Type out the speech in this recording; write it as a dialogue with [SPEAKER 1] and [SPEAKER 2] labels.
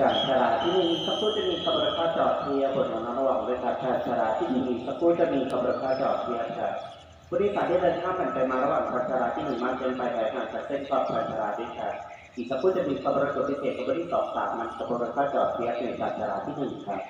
[SPEAKER 1] จากชราที่มีสักครู่จะมีขบวนข้าจอดเทียบนน้ำระหว่งด้วยครับจากชราที่มีสักครู่จะมีขบวนข้าจอดเทียบครับผู้โดยสารที่เดินข้ามผ่านไปมาระหว่างชราที่หนึ่งมากเกินไปไต่ห่างจากเส้นขอบชราด้วยครับอีกสักครู่จะมีขบวนรถพิเศษขบวนที่สองสามมันขบวนข้าจอดเทียบในชากชราที่หนึ่งครับ